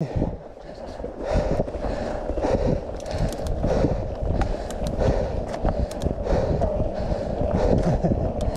Ha.